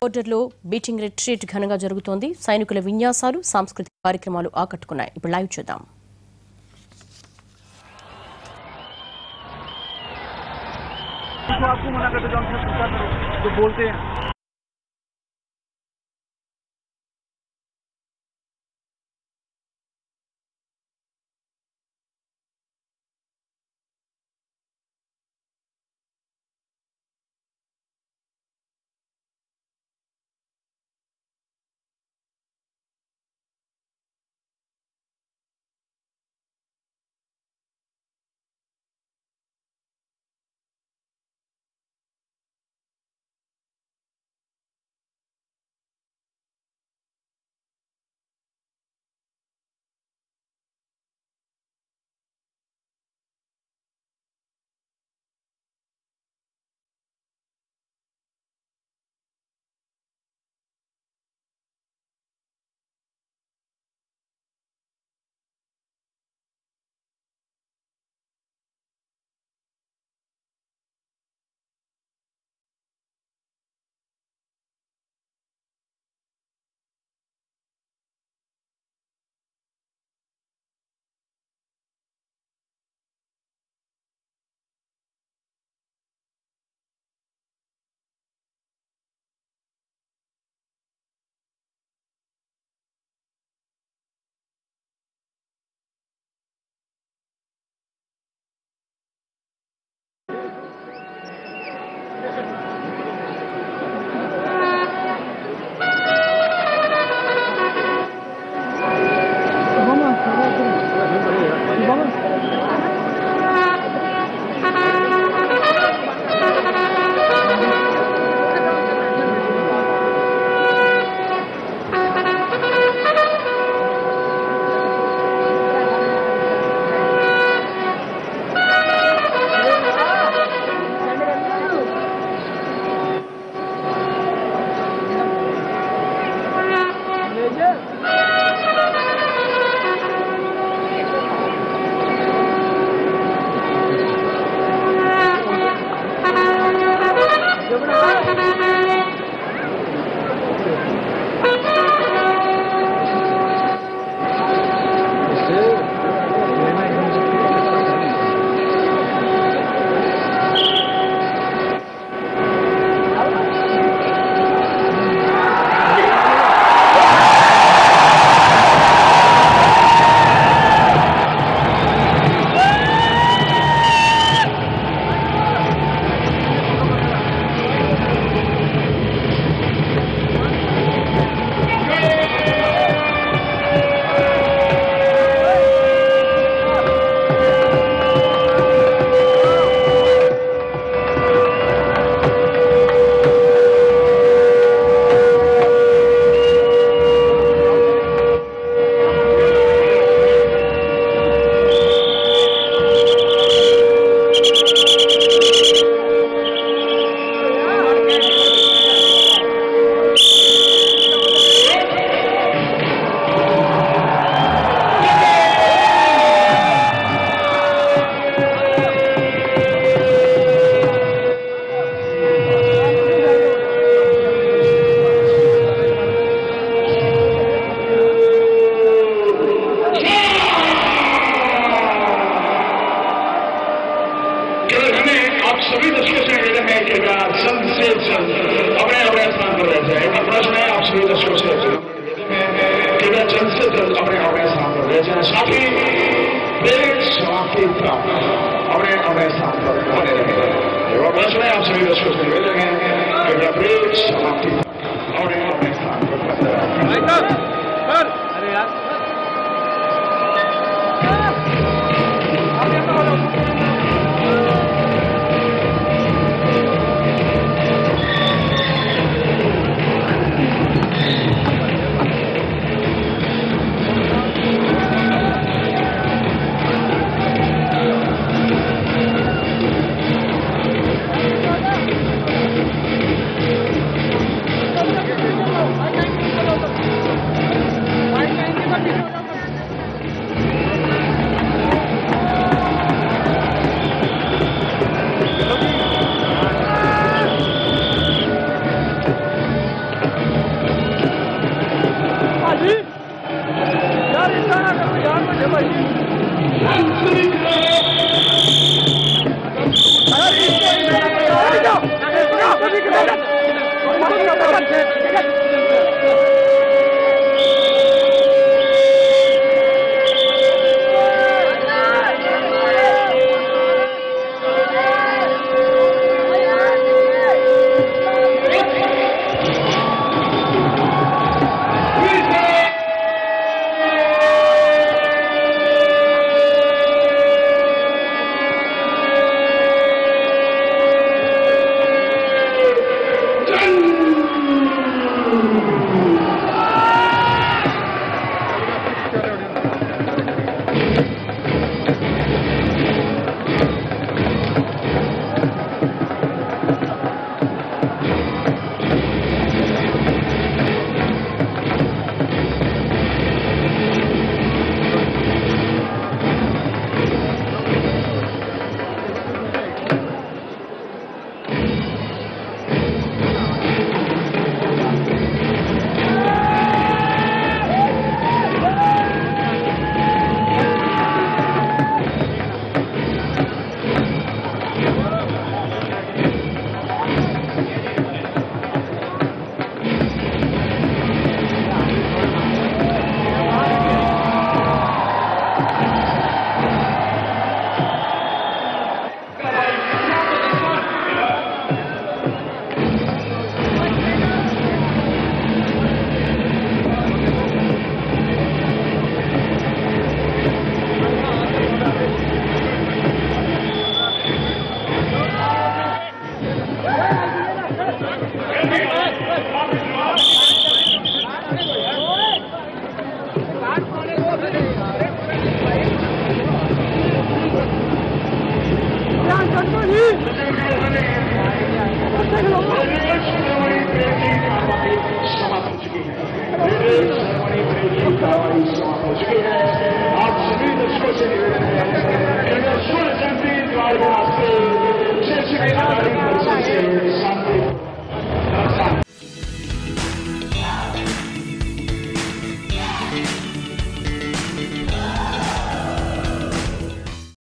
బోర్డర్లో beating retreat ఘనంగా జరుగుతోంది సైనికుల విన్యాసాలు సాంస్కృతిక కార్యక్రమాలు ఆకట్టుకున్నాయి ఇప్పుడు లైవ్ చూద్దాం तो आपको मना करते जाओ उसमें पूछा करो जो बोलते हैं है आप सभी से निवेदन है। कि अगर जल्द से अपने अपने स्थान पर गया साथ ही ब्रेक समाप्ति तक अपने अवय स्थान पर बने और बस में आप सभी दर्शकों से निवेदन है कि अगर ब्रेक समाप्ति तक अपने अपने स्थान पर बने の攻撃 Absoluut, dat is goed. En dat is goed.